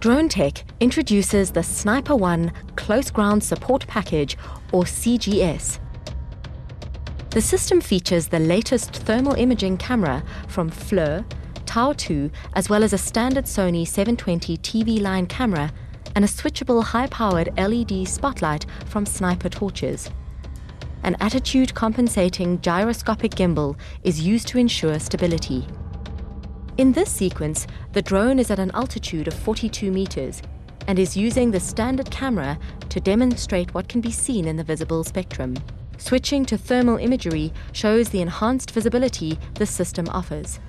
Dronetec introduces the Sniper One Close Ground Support Package, or CGS. The system features the latest thermal imaging camera from FLIR, Tau 2, as well as a standard Sony 720 TV line camera and a switchable high-powered LED spotlight from Sniper Torches. An attitude compensating gyroscopic gimbal is used to ensure stability. In this sequence, the drone is at an altitude of 42 meters and is using the standard camera to demonstrate what can be seen in the visible spectrum. Switching to thermal imagery shows the enhanced visibility the system offers.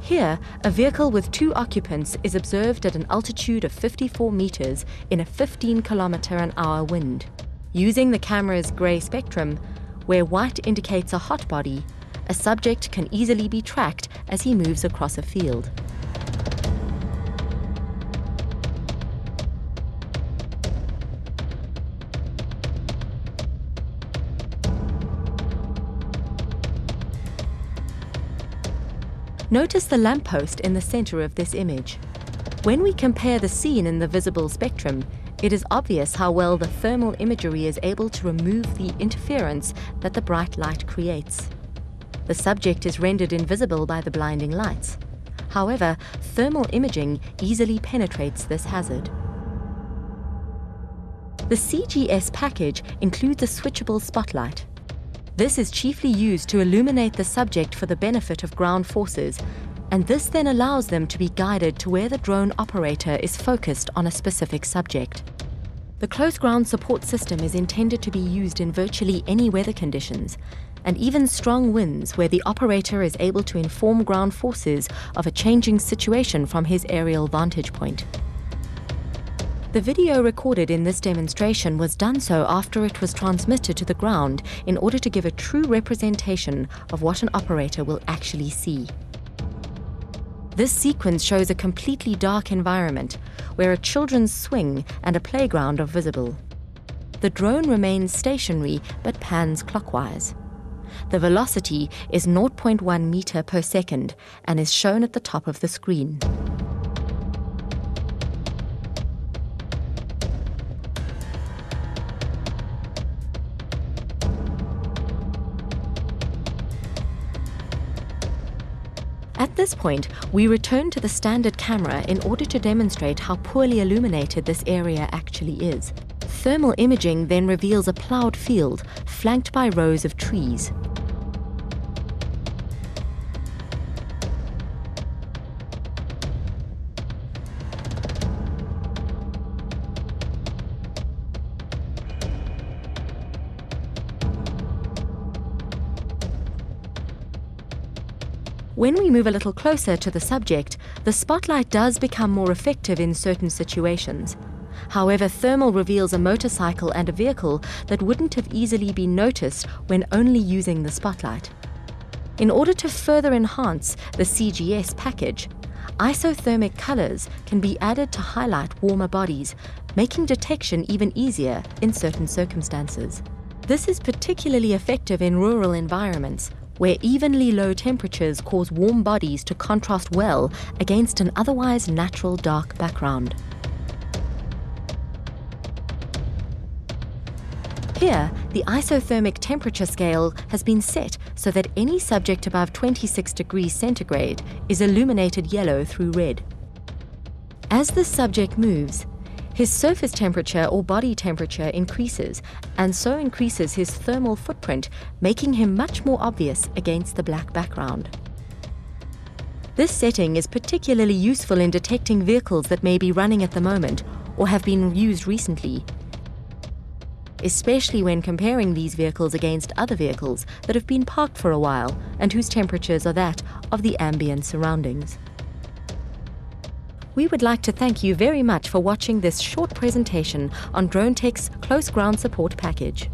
Here, a vehicle with two occupants is observed at an altitude of 54 meters in a 15 kilometer an hour wind. Using the camera's grey spectrum, where white indicates a hot body, a subject can easily be tracked as he moves across a field. Notice the lamppost in the center of this image. When we compare the scene in the visible spectrum, it is obvious how well the thermal imagery is able to remove the interference that the bright light creates the subject is rendered invisible by the blinding lights. However, thermal imaging easily penetrates this hazard. The CGS package includes a switchable spotlight. This is chiefly used to illuminate the subject for the benefit of ground forces, and this then allows them to be guided to where the drone operator is focused on a specific subject. The close ground support system is intended to be used in virtually any weather conditions, and even strong winds where the operator is able to inform ground forces of a changing situation from his aerial vantage point. The video recorded in this demonstration was done so after it was transmitted to the ground in order to give a true representation of what an operator will actually see. This sequence shows a completely dark environment where a children's swing and a playground are visible. The drone remains stationary but pans clockwise. The velocity is 0.1 meter per second and is shown at the top of the screen. At this point, we return to the standard camera in order to demonstrate how poorly illuminated this area actually is. Thermal imaging then reveals a ploughed field flanked by rows of trees. When we move a little closer to the subject, the spotlight does become more effective in certain situations. However, thermal reveals a motorcycle and a vehicle that wouldn't have easily been noticed when only using the spotlight. In order to further enhance the CGS package, isothermic colors can be added to highlight warmer bodies, making detection even easier in certain circumstances. This is particularly effective in rural environments where evenly low temperatures cause warm bodies to contrast well against an otherwise natural dark background. Here, the isothermic temperature scale has been set so that any subject above 26 degrees centigrade is illuminated yellow through red. As the subject moves, his surface temperature or body temperature increases, and so increases his thermal footprint, making him much more obvious against the black background. This setting is particularly useful in detecting vehicles that may be running at the moment or have been used recently, especially when comparing these vehicles against other vehicles that have been parked for a while and whose temperatures are that of the ambient surroundings. We would like to thank you very much for watching this short presentation on Dronetec's Close Ground Support Package.